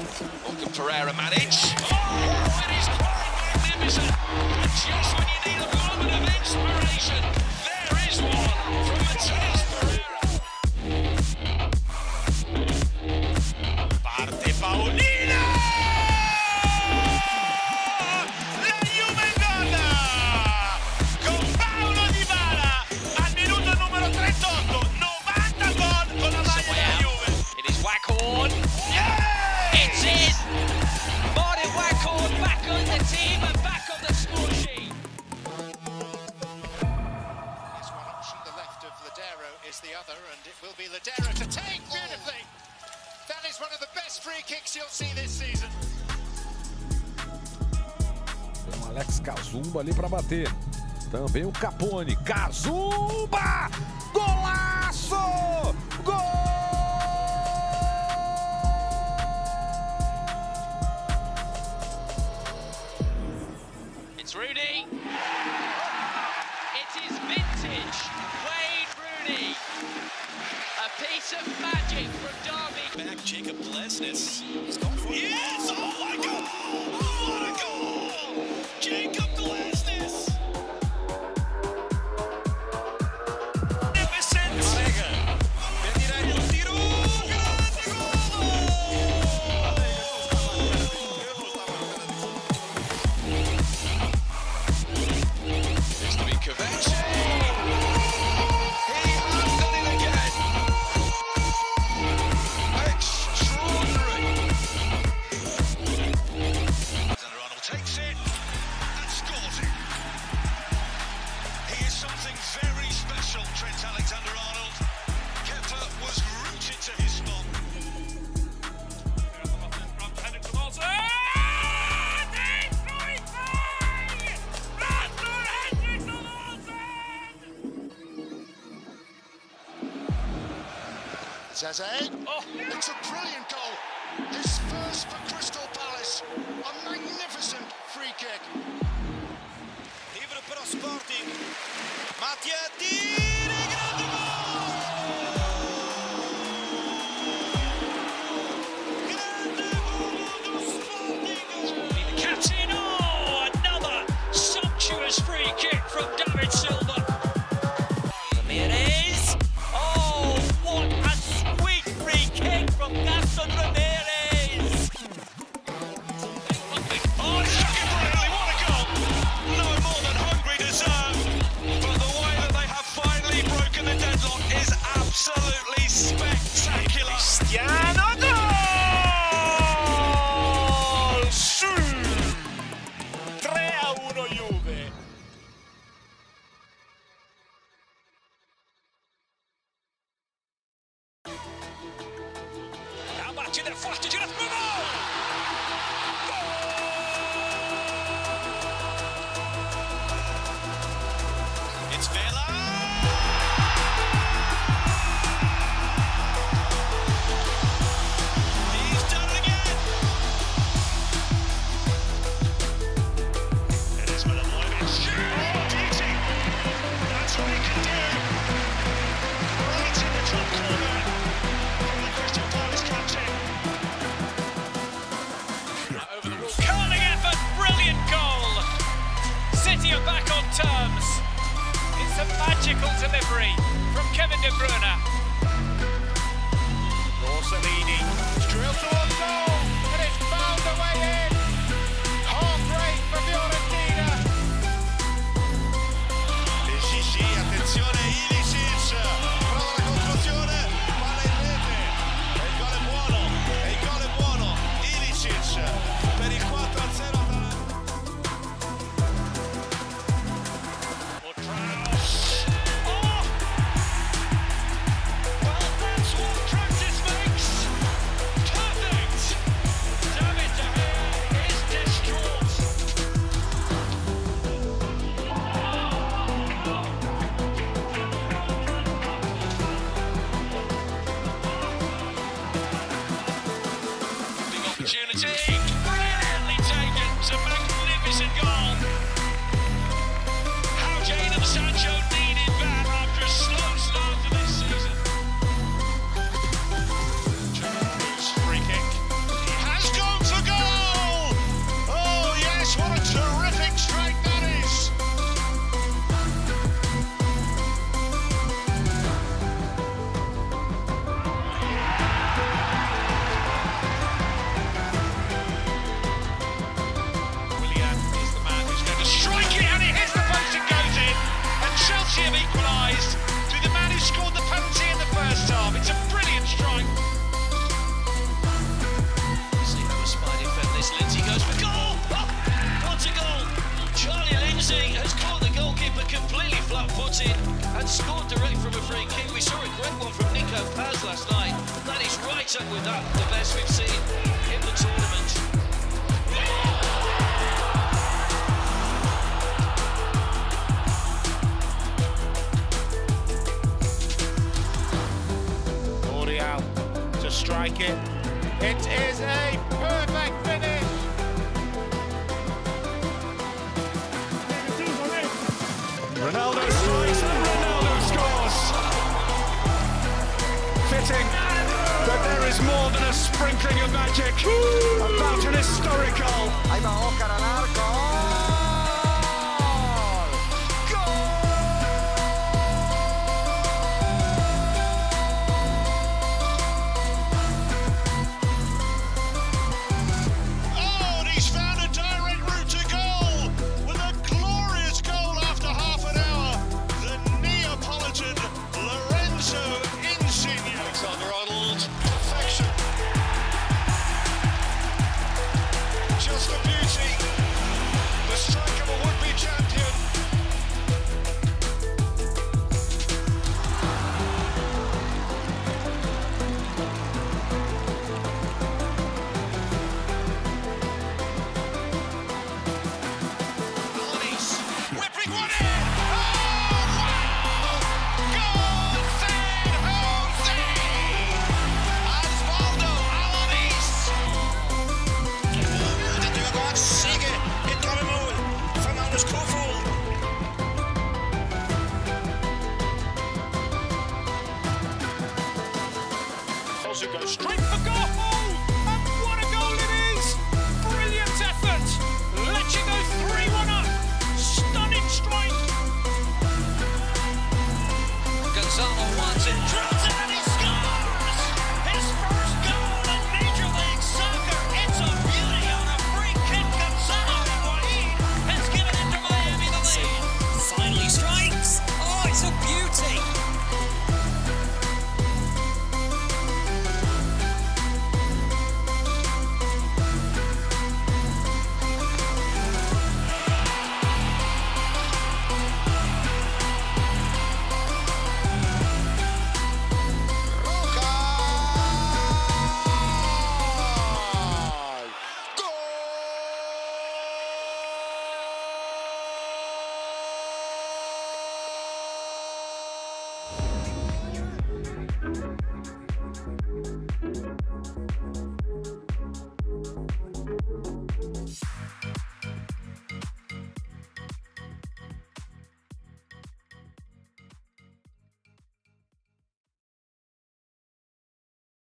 Look at Pereira manage. Oh, it is quite magnificent. And just when you need a moment of inspiration, there is one from Matheus Pereira. Alex Cazumba ali para bater. Também o Capone. Cazumba! Golaço! Gol! It's Rooney. It is vintage. Wayne Rooney. A piece of magic from Derby. Back Jacob Lesnes. He's gone for it. Yes! Oh my god! Oh, what a goal! She Oh. It's a brilliant goal. His first for Crystal Palace. A magnificent free kick. Livre para Sporting. Matias Pro Juve. A batida é forte de magical delivery. Unity! Scored direct from a free kick. We saw a great one from Nico Paz last night. That is right up with that, the best we've seen in the tournament. L'Oreal to strike it. It is a perfect finish. Ronaldo Fitting that there is more than a sprinkling of magic about an historical.